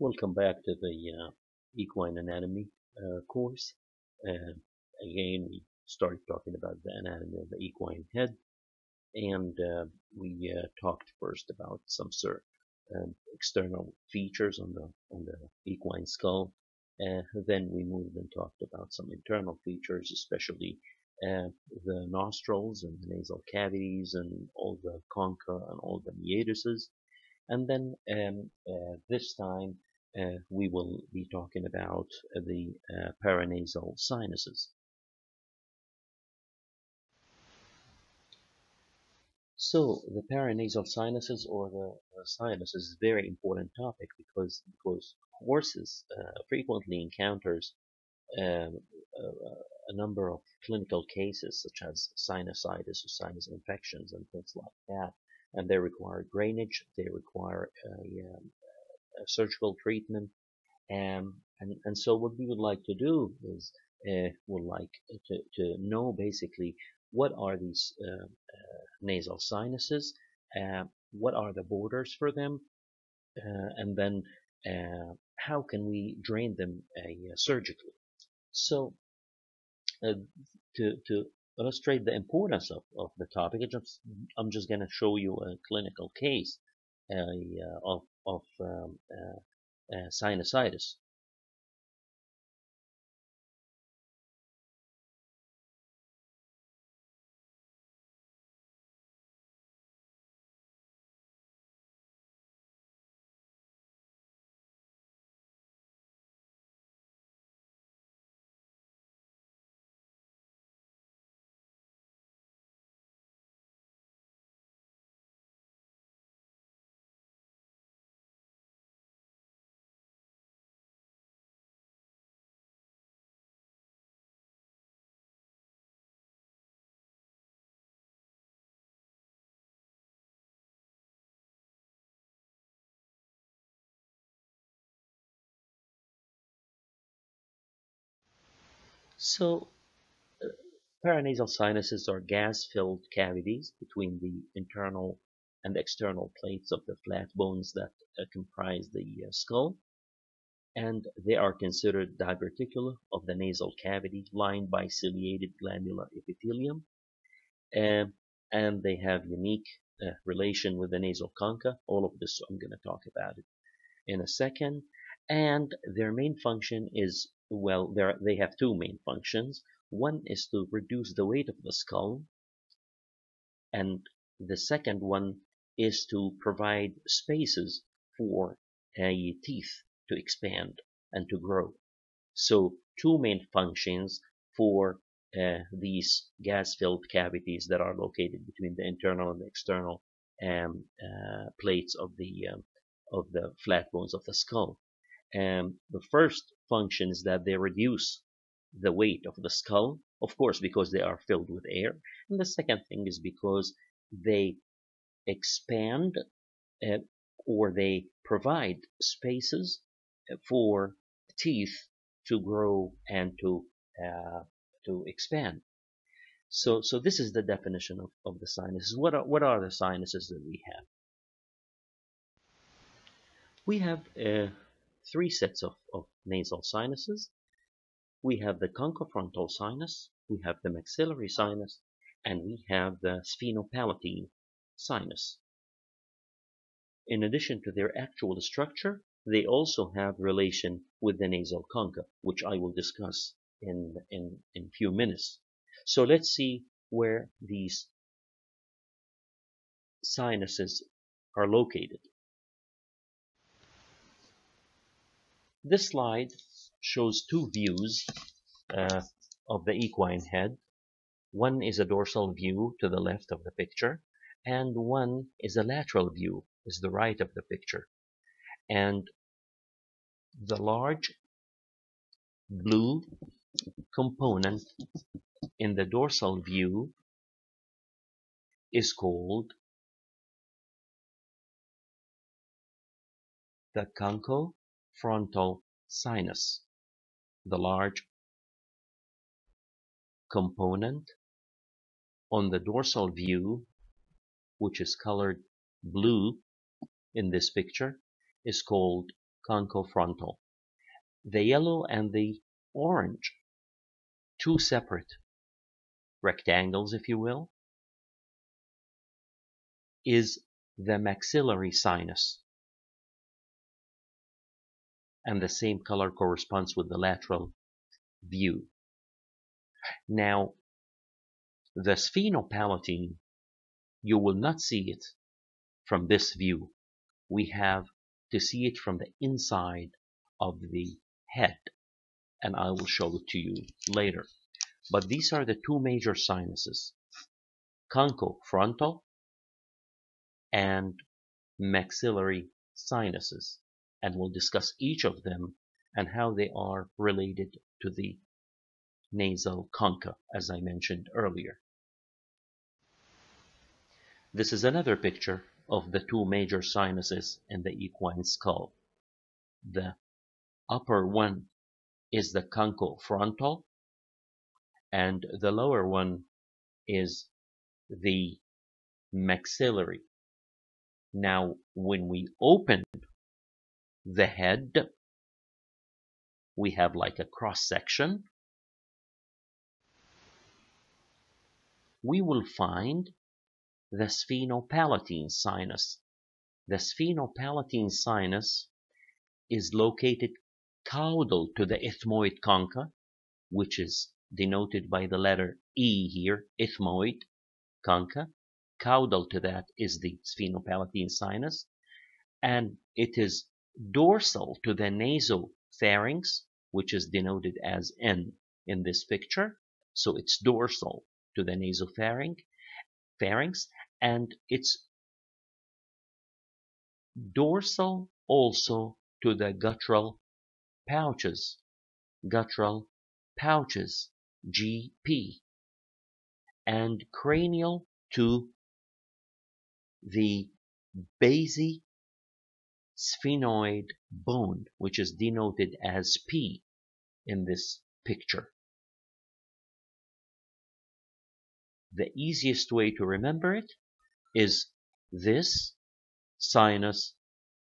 Welcome back to the uh, equine anatomy uh, course. Uh, again, we started talking about the anatomy of the equine head, and uh, we uh, talked first about some certain um, external features on the on the equine skull. Then we moved and talked about some internal features, especially uh, the nostrils and the nasal cavities and all the concha and all the meatuses. And then um, this time uh, we will be talking about the uh, paranasal sinuses. So the paranasal sinuses or the uh, sinus is a very important topic because because horses uh, frequently encounters um, a, a number of clinical cases such as sinusitis or sinus infections and things like that and they require drainage they require a, um, surgical treatment. Um, and, and so what we would like to do is uh, would like to, to know basically what are these uh, uh, nasal sinuses, uh, what are the borders for them, uh, and then uh, how can we drain them surgically. So to, to illustrate the importance of, of the topic, I'm just, I'm just going to show you a clinical case of of um, uh, uh, sinusitis. So, uh, paranasal sinuses are gas-filled cavities between the internal and external plates of the flat bones that uh, comprise the uh, skull, and they are considered diverticula of the nasal cavity lined by ciliated glandular epithelium, um, and they have unique uh, relation with the nasal concha. All of this, I'm going to talk about it in a second, and their main function is well, they have two main functions. One is to reduce the weight of the skull, and the second one is to provide spaces for a teeth to expand and to grow. So two main functions for uh, these gas-filled cavities that are located between the internal and the external um, uh, plates of the um, of the flat bones of the skull. Um, the first function is that they reduce the weight of the skull, of course, because they are filled with air. And the second thing is because they expand uh, or they provide spaces for teeth to grow and to uh, to expand. So, so this is the definition of, of the sinuses. What are, what are the sinuses that we have? We have uh, three sets of, of nasal sinuses. We have the conchofrontal sinus, we have the maxillary sinus, and we have the sphenopalatine sinus. In addition to their actual structure, they also have relation with the nasal concha, which I will discuss in in in few minutes. So let's see where these sinuses are located. This slide shows two views uh, of the equine head. One is a dorsal view to the left of the picture, and one is a lateral view, is the right of the picture. And the large blue component in the dorsal view is called the concho frontal sinus, the large component on the dorsal view, which is colored blue in this picture, is called conchofrontal. The yellow and the orange, two separate rectangles, if you will, is the maxillary sinus. And the same color corresponds with the lateral view. Now, the sphenopalatine, you will not see it from this view. We have to see it from the inside of the head, and I will show it to you later. But these are the two major sinuses, conchofrontal and maxillary sinuses, and we'll discuss each of them and how they are related to the nasal concha, as I mentioned earlier. This is another picture of the two major sinuses in the equine skull. The upper one is the conchofrontal, and the lower one is the maxillary. Now, when we open the head, we have like a cross section. We will find the sphenopalatine sinus. The sphenopalatine sinus is located caudal to the ethmoid concha, which is denoted by the letter E here, ethmoid concha. Caudal to that is the sphenopalatine sinus, and it is dorsal to the nasopharynx, which is denoted as N in this picture. So it's dorsal to the nasopharynx, pharynx, and it's dorsal also to the guttural pouches, guttural pouches, GP, and cranial to the basisphenoid bone, which is denoted as P in this picture. The easiest way to remember it is this sinus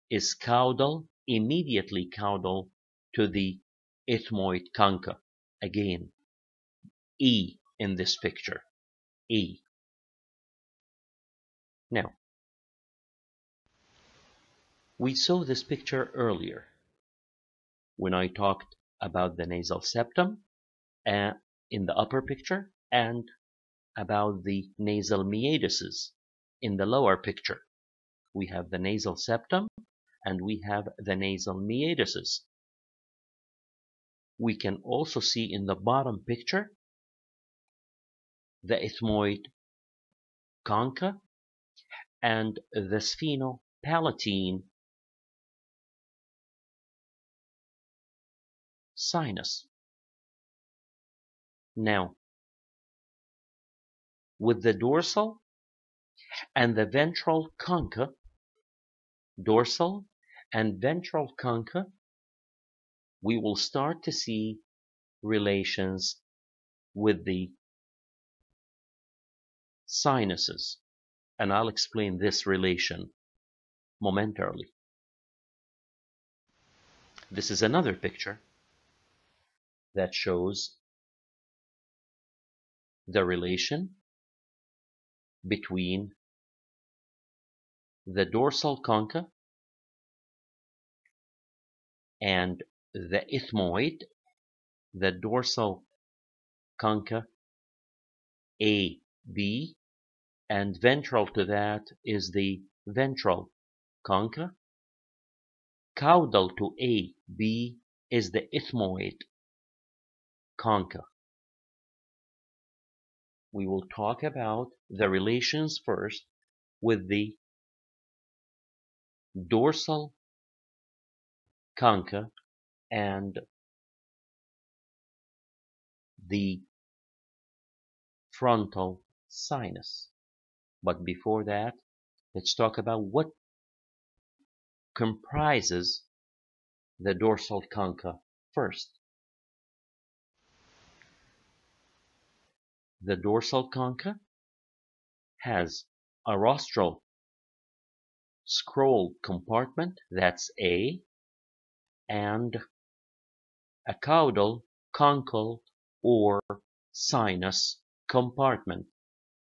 is caudal, immediately caudal to the ethmoid concha. Again, E in this picture. E. Now, we saw this picture earlier when I talked about the nasal septum uh, in the upper picture and about the nasal meatuses in the lower picture. We have the nasal septum and we have the nasal meatuses. We can also see in the bottom picture the ethmoid concha and the sphenopalatine sinus. Now, with the dorsal and the ventral concha, dorsal and ventral concha, we will start to see relations with the sinuses. And I'll explain this relation momentarily. This is another picture that shows the relation between the dorsal concha and the ethmoid, the dorsal concha A, B, and ventral to that is the ventral concha. Caudal to A, B is the ethmoid concha. We will talk about the relations first with the dorsal concha and the frontal sinus. But before that, let's talk about what comprises the dorsal concha first. The dorsal concha has a rostral scroll compartment, that's A, and a caudal, conchal, or sinus compartment.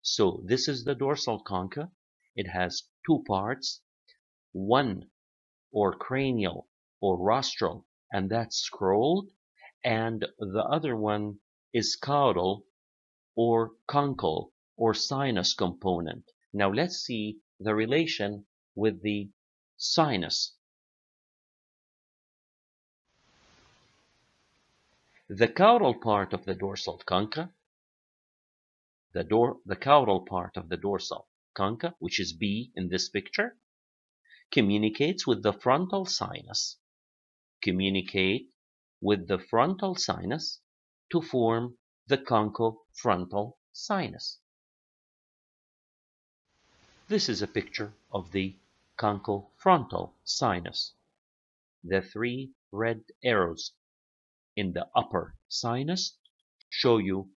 So this is the dorsal concha. It has two parts, one or cranial or rostral, and that's scrolled, and the other one is caudal or conchal or sinus component. Now let's see the relation with the sinus. The caudal part of the dorsal concha, the, door, the caudal part of the dorsal concha, which is B in this picture, communicates with the frontal sinus. Communicate with the frontal sinus to form the concho-frontal sinus. This is a picture of the concho-frontal sinus. The three red arrows in the upper sinus show you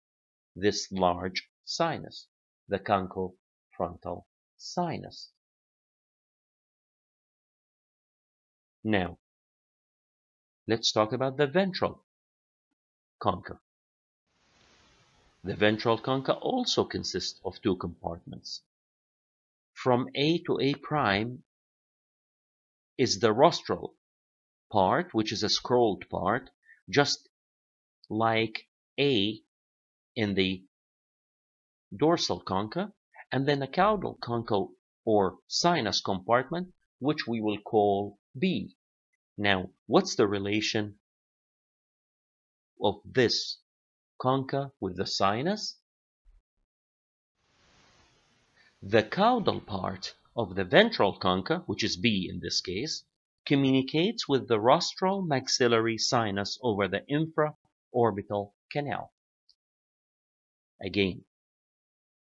this large sinus, the concho-frontal sinus. Now, let's talk about the ventral concha. The ventral concha also consists of two compartments. From A to A prime is the rostral part, which is a scrolled part, just like A in the dorsal concha, and then a caudal concha or sinus compartment, which we will call B. Now, what's the relation of this concha with the sinus? The caudal part of the ventral concha, which is B in this case, communicates with the rostral maxillary sinus over the infraorbital canal. Again,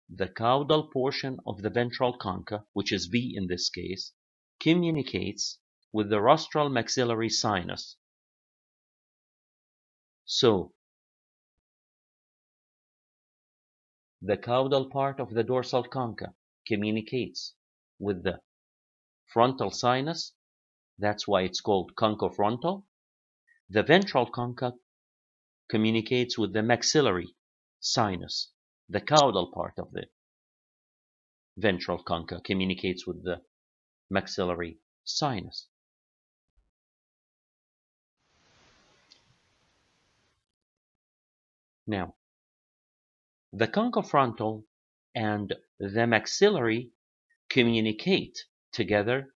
the caudal portion of the ventral concha, which is B in this case, communicates with the rostral maxillary sinus. So, the caudal part of the dorsal concha communicates with the frontal sinus. That's why it's called conchofrontal. The ventral concha communicates with the maxillary sinus. The caudal part of the ventral concha communicates with the maxillary sinus. Now, the conchofrontal and the maxillary communicate together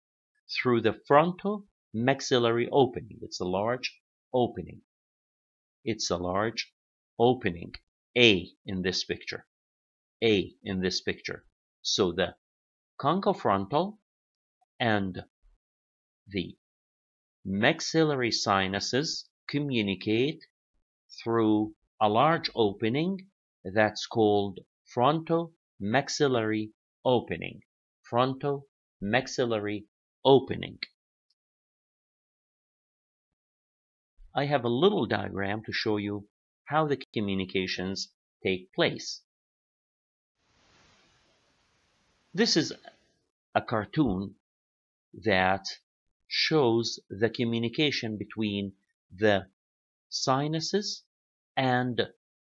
through the frontal maxillary opening. It's a large opening. It's a large opening. A in this picture. A in this picture. So the conchofrontal and the maxillary sinuses communicate through a large opening that's called fronto-maxillary opening. Fronto-maxillary opening. I have a little diagram to show you how the communications take place. This is a cartoon that shows the communication between the sinuses and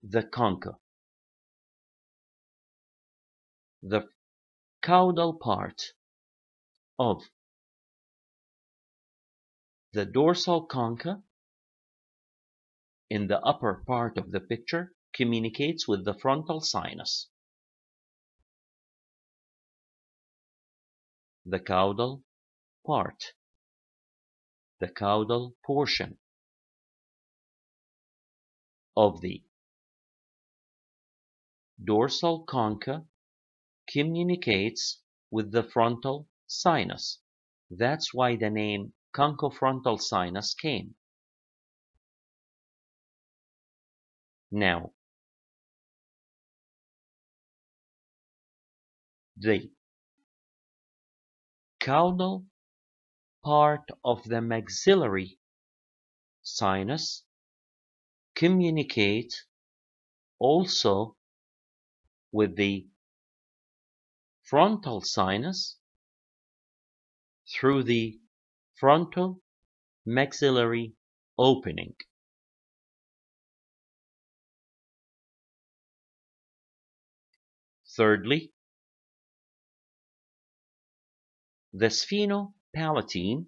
the concha. The caudal part of the dorsal concha in the upper part of the picture communicates with the frontal sinus. The caudal part, the caudal portion of the dorsal concha communicates with the frontal sinus. That's why the name conchofrontal sinus came. Now, the caudal part of the maxillary sinus communicate also with the frontal sinus through the frontal maxillary opening. Thirdly, the sphenopalatine,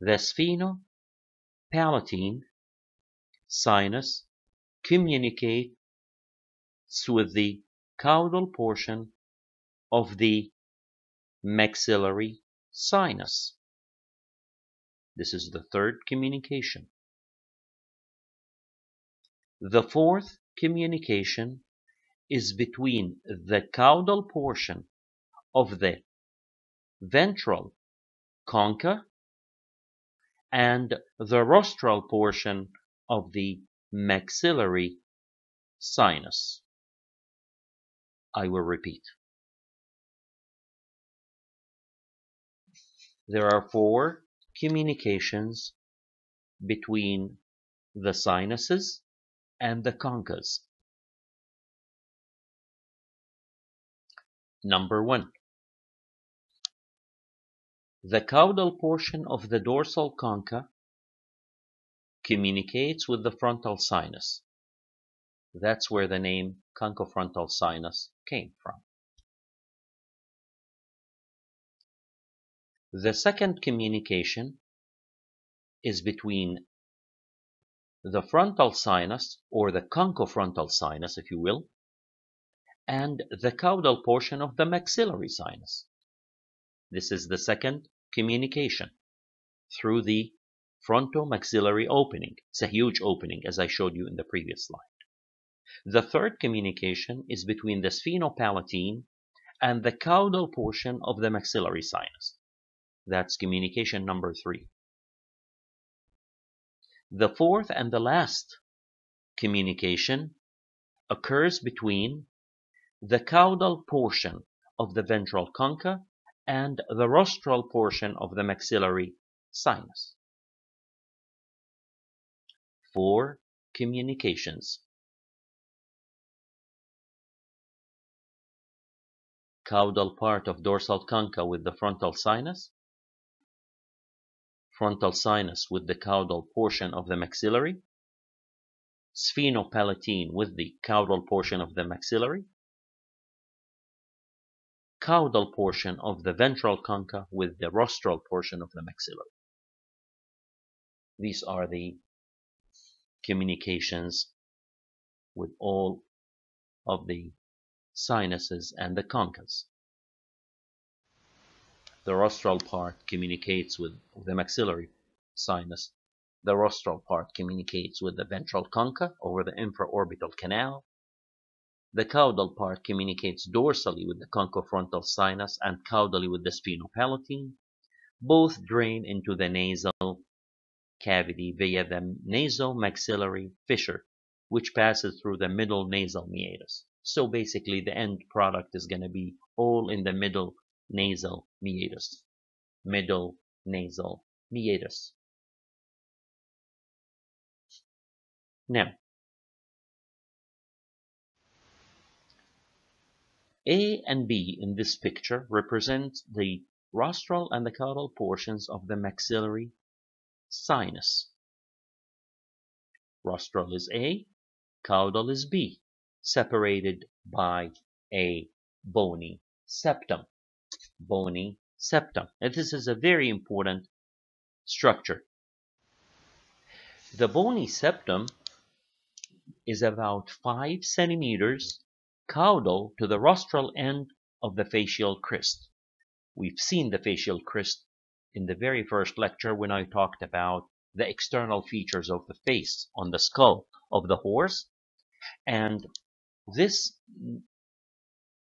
the sphenopalatine sinus communicates with the caudal portion of the maxillary sinus. This is the third communication. The fourth communication is between the caudal portion of the ventral concha and the rostral portion of the maxillary sinus. I will repeat. There are four communications between the sinuses and the conchas. Number one, the caudal portion of the dorsal concha communicates with the frontal sinus. That's where the name conchofrontal sinus came from. The second communication is between the frontal sinus, or the conchofrontal sinus, if you will, and the caudal portion of the maxillary sinus. This is the second communication through the frontomaxillary opening. It's a huge opening, as I showed you in the previous slide. The third communication is between the sphenopalatine and the caudal portion of the maxillary sinus. That's communication number three. The fourth and the last communication occurs between the caudal portion of the ventral concha and the rostral portion of the maxillary sinus. Four communications. Caudal part of dorsal concha with the frontal sinus, frontal sinus with the caudal portion of the maxillary, sphenopalatine with the caudal portion of the maxillary, caudal portion of the ventral concha with the rostral portion of the maxillary. These are the communications with all of the sinuses and the conchas the rostral part communicates with the maxillary sinus. The rostral part communicates with the ventral concha over the infraorbital canal. The caudal part communicates dorsally with the conchofrontal sinus and caudally with the sphenopalatine. Both drain into the nasal cavity via the nasomaxillary fissure, which passes through the middle nasal meatus. So basically the end product is going to be all in the middle nasal meatus, middle nasal meatus. Now, A and B in this picture represent the rostral and the caudal portions of the maxillary sinus. Rostral is A, caudal is B, separated by a bony septum bony septum. And this is a very important structure. The bony septum is about 5 centimeters caudal to the rostral end of the facial crest. We've seen the facial crest in the very first lecture when I talked about the external features of the face on the skull of the horse. And this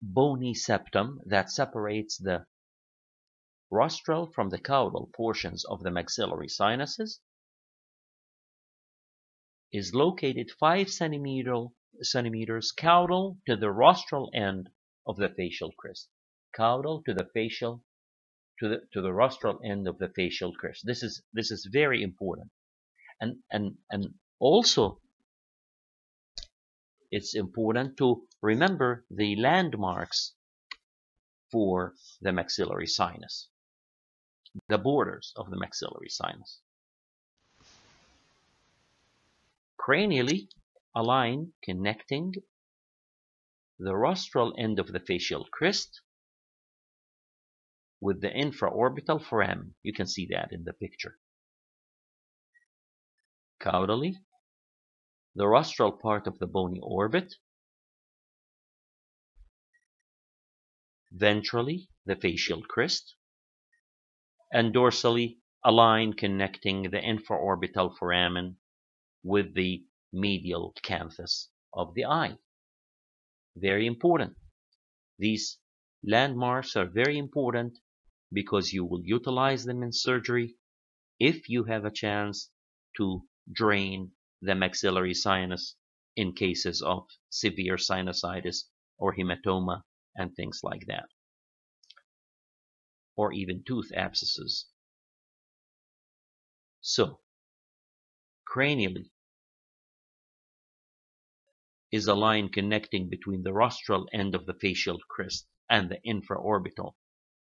bony septum that separates the rostral from the caudal portions of the maxillary sinuses is located 5 centimeter, centimeters caudal to the rostral end of the facial crest. Caudal to the facial to the to the rostral end of the facial crest. This is this is very important. And and and also it's important to remember the landmarks for the maxillary sinus, the borders of the maxillary sinus. Cranially, a line connecting the rostral end of the facial crest with the infraorbital foramen. You can see that in the picture. Caudally, the rostral part of the bony orbit. Ventrally, the facial crest. And dorsally, a line connecting the infraorbital foramen with the medial canthus of the eye. Very important. These landmarks are very important because you will utilize them in surgery if you have a chance to drain the maxillary sinus in cases of severe sinusitis or hematoma and things like that, or even tooth abscesses. So, cranially is a line connecting between the rostral end of the facial crest and the infraorbital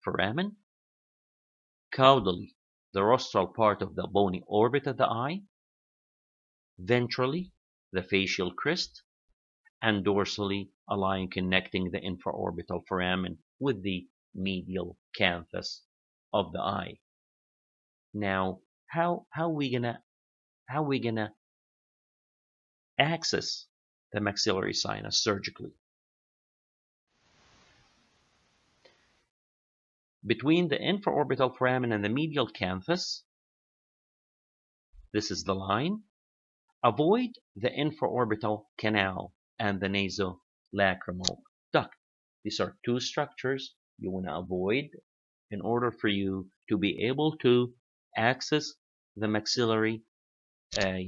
foramen caudally, the rostral part of the bony orbit of the eye, ventrally, the facial crest, and dorsally, a line connecting the infraorbital foramen with the medial canthus of the eye. Now, how how we gonna how we gonna access the maxillary sinus surgically? between the infraorbital foramen and the medial canthus. This is the line. Avoid the infraorbital canal and the nasolacrimal duct. These are two structures you want to avoid in order for you to be able to access the maxillary uh,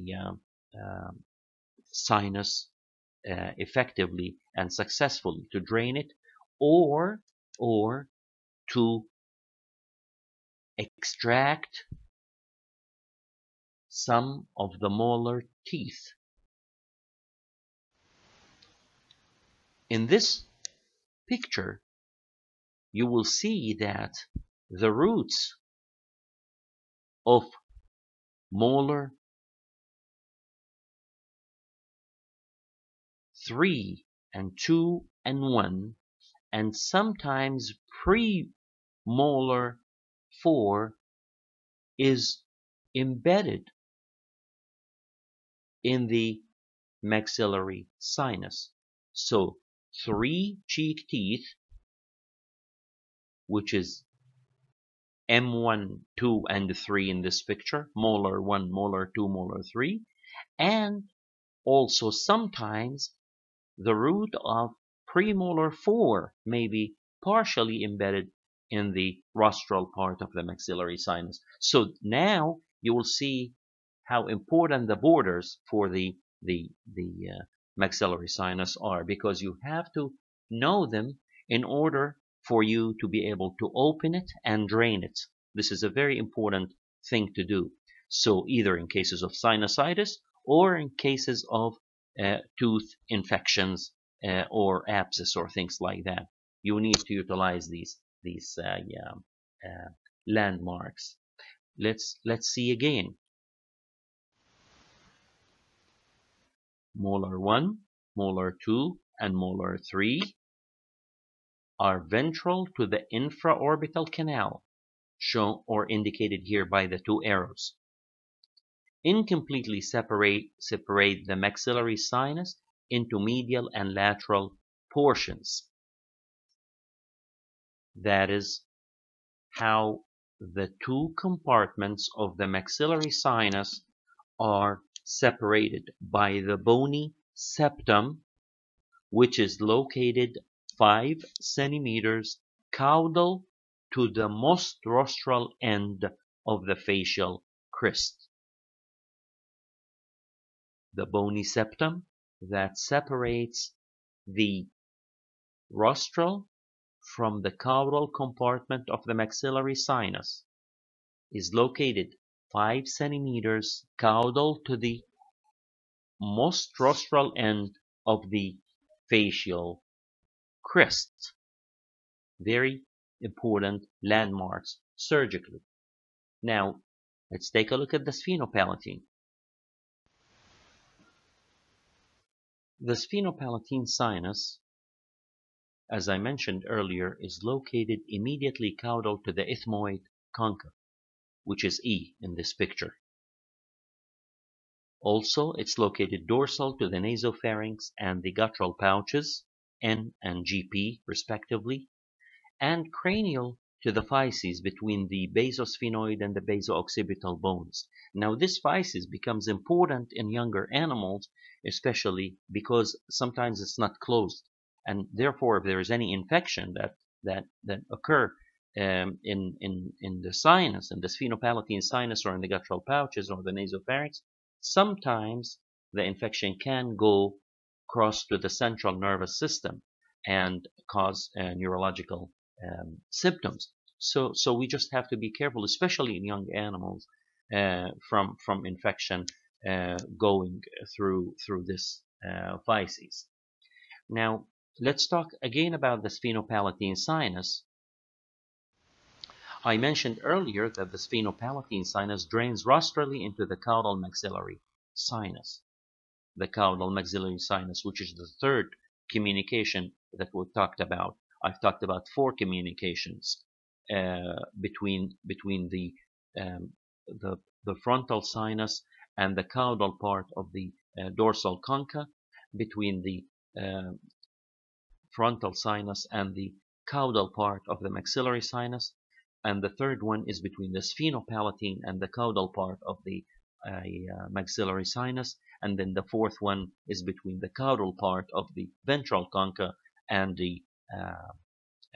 uh, sinus uh, effectively and successfully to drain it or or to extract some of the molar teeth. In this picture, you will see that the roots of molar 3 and 2 and 1 and sometimes premolar 4 is embedded in the maxillary sinus. So three cheek teeth, which is M1, 2, and 3 in this picture, molar 1, molar 2, molar 3, and also sometimes the root of premolar 4 may be partially embedded in the rostral part of the maxillary sinus. So now you will see how important the borders for the the the uh, maxillary sinus are because you have to know them in order for you to be able to open it and drain it. This is a very important thing to do. So either in cases of sinusitis or in cases of uh, tooth infections uh, or abscess or things like that, you need to utilize these these uh, yeah, uh, landmarks. Let's let's see again. Molar 1, molar 2, and molar 3 are ventral to the infraorbital canal, shown or indicated here by the two arrows. Incompletely separate, separate the maxillary sinus into medial and lateral portions. That is how the two compartments of the maxillary sinus are separated by the bony septum, which is located 5 centimeters caudal to the most rostral end of the facial crest. The bony septum that separates the rostral from the caudal compartment of the maxillary sinus is located 5 centimeters caudal to the most rostral end of the facial crest. Very important landmarks surgically. Now, let's take a look at the sphenopalatine. The sphenopalatine sinus, as I mentioned earlier, is located immediately caudal to the ethmoid concha, which is E in this picture. Also, it's located dorsal to the nasopharynx and the guttural pouches, N and GP respectively, and cranial to the physes between the basosphenoid and the baso-occipital bones. Now this physis becomes important in younger animals, especially because sometimes it's not closed. And therefore, if there is any infection that, that, that occur um, in, in, in the sinus, in the sphenopalatine sinus or in the guttural pouches or the nasopharynx, sometimes the infection can go cross to the central nervous system and cause uh, neurological um, symptoms. So, so we just have to be careful, especially in young animals, uh, from from infection uh, going through through this uh, physis. Now, let's talk again about the sphenopalatine sinus. I mentioned earlier that the sphenopalatine sinus drains rostrally into the caudal maxillary sinus. The caudal maxillary sinus, which is the third communication that we talked about. I've talked about four communications uh, between between the um, the the frontal sinus and the caudal part of the uh, dorsal concha, between the uh, frontal sinus and the caudal part of the maxillary sinus, and the third one is between the sphenopalatine and the caudal part of the uh, maxillary sinus, and then the fourth one is between the caudal part of the ventral concha and the uh,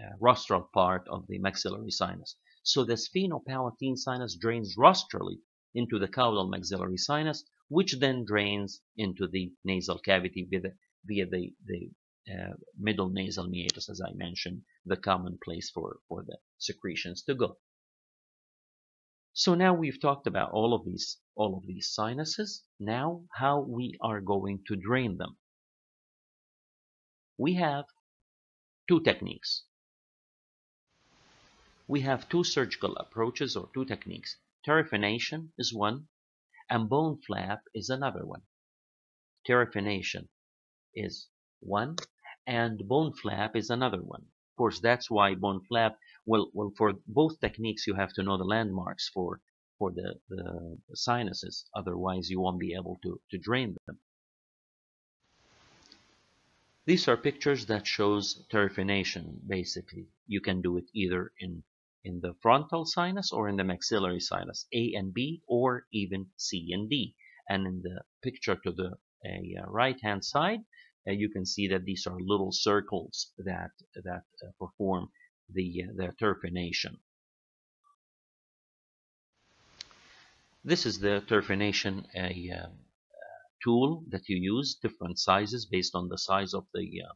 uh, rostral part of the maxillary sinus. So the sphenopalatine sinus drains rostrally into the caudal maxillary sinus, which then drains into the nasal cavity via the, via the, the uh, middle nasal meatus, as I mentioned, the common place for, for the secretions to go. So now we've talked about all of these all of these sinuses. Now how we are going to drain them. We have two techniques we have two surgical approaches or two techniques. Terephination is one, and bone flap is another one. Terephination is one, and bone flap is another one. Of course, that's why bone flap, well, well for both techniques, you have to know the landmarks for, for the, the sinuses. Otherwise, you won't be able to, to drain them. These are pictures that shows terephination, basically. You can do it either in in the frontal sinus or in the maxillary sinus, A and B, or even C and D. And in the picture to the uh, right-hand side, uh, you can see that these are little circles that that uh, perform the uh, the terephination. This is the terephination uh, tool that you use, different sizes based on the size of the uh,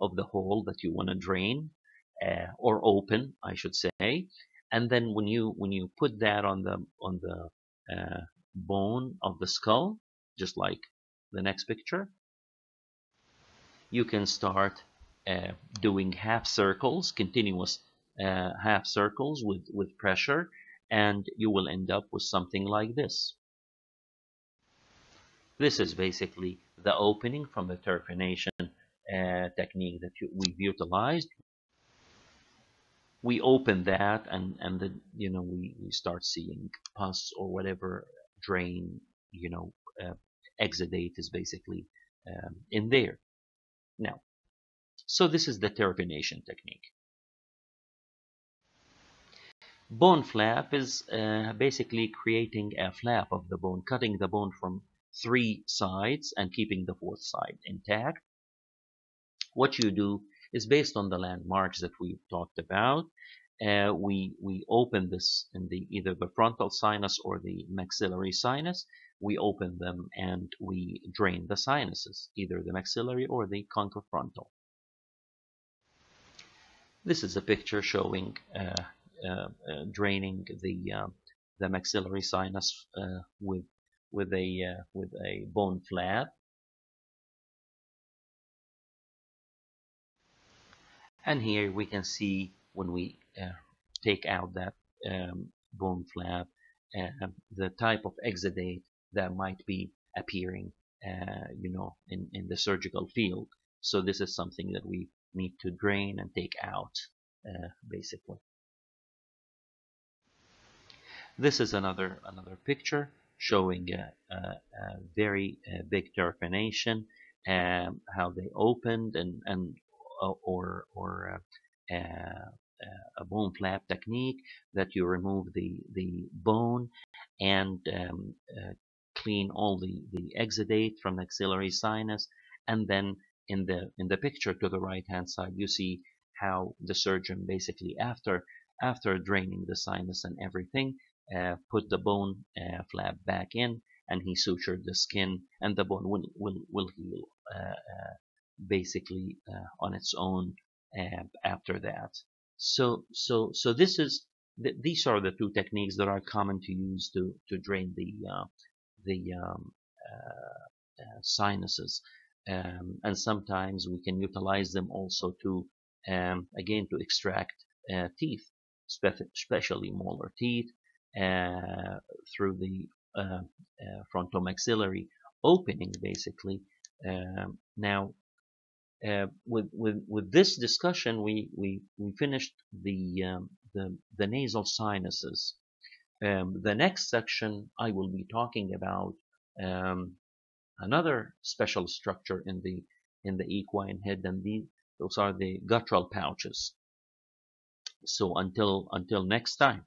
of the hole that you want to drain uh, or open, I should say. And then when you when you put that on the on the uh, bone of the skull, just like the next picture, you can start uh, doing half circles, continuous uh, half circles with with pressure, and you will end up with something like this. This is basically the opening from the terephination uh, technique that you, we've utilized we open that and and then you know we, we start seeing pus or whatever drain you know uh, exudate is basically um, in there now so this is the terephination technique bone flap is uh, basically creating a flap of the bone cutting the bone from three sides and keeping the fourth side intact what you do is based on the landmarks that we've talked about. Uh, we we open this in the either the frontal sinus or the maxillary sinus. We open them and we drain the sinuses, either the maxillary or the conchofrontal. This is a picture showing uh, uh, uh draining the uh, the maxillary sinus uh, with with a with a bone flap and here we can see when we uh, take out that um, bone flap uh, the type of exudate that might be appearing uh, you know, in, in the surgical field. So this is something that we need to drain and take out, uh, basically. This is another another picture showing a, a, a very uh, big trephination, um, how they opened and and uh, or or uh, a bone flap technique that you remove the the bone and um, uh, clean all the the exudate from the maxillary sinus and then in the in the picture to the right hand side you see how the surgeon basically after after draining the sinus and everything uh, put the bone uh, flap back in and he sutured the skin and the bone will will, will heal uh, uh basically uh, on its own uh, after that. So so so this is th these are the two techniques that are common to use to to drain the the um, sinuses um, and sometimes we can utilize them also to um, again to extract teeth especially molar teeth uh, through the uh, uh, frontomaxillary opening, basically. Um, now, with with with this discussion, we we we finished the um, the the nasal sinuses. Um, the next section I will be talking about um, another special structure in the in the equine head, and the, those are the guttural pouches. So until until next time.